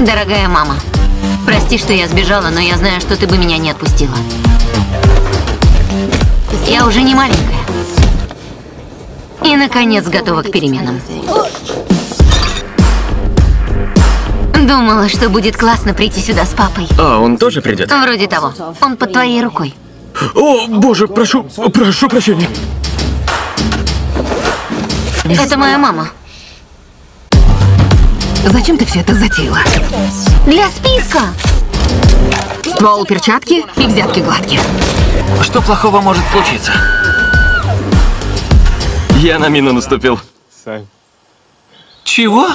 Дорогая мама, прости, что я сбежала, но я знаю, что ты бы меня не отпустила. Я уже не маленькая. И, наконец, готова к переменам. Думала, что будет классно прийти сюда с папой. А, он тоже придет? Вроде того. Он под твоей рукой. О, боже, прошу, прошу прощения. Это моя мама. Зачем ты все это затеяла? Для списка! Ствол перчатки и взятки гладкие. Что плохого может случиться? Я на мину наступил. Чего?